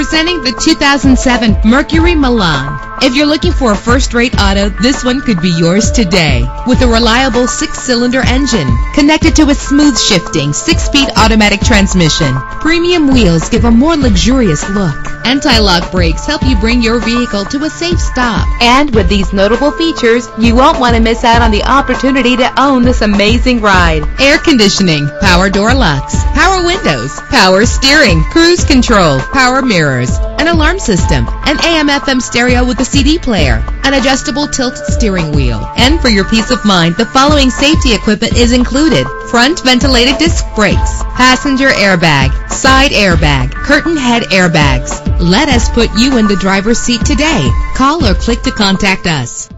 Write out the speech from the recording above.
Presenting the 2007 Mercury Milan. If you're looking for a first-rate auto, this one could be yours today. With a reliable six-cylinder engine connected to a smooth shifting six-speed automatic transmission, premium wheels give a more luxurious look. Anti-lock brakes help you bring your vehicle to a safe stop. And with these notable features, you won't want to miss out on the opportunity to own this amazing ride. Air conditioning, power door locks, power windows, power steering, cruise control, power mirrors, an alarm system, an AM FM stereo with a CD player, an adjustable tilt steering wheel. And for your peace of mind, the following safety equipment is included. Front ventilated disc brakes, passenger airbag, side airbag, curtain head airbags. Let us put you in the driver's seat today. Call or click to contact us.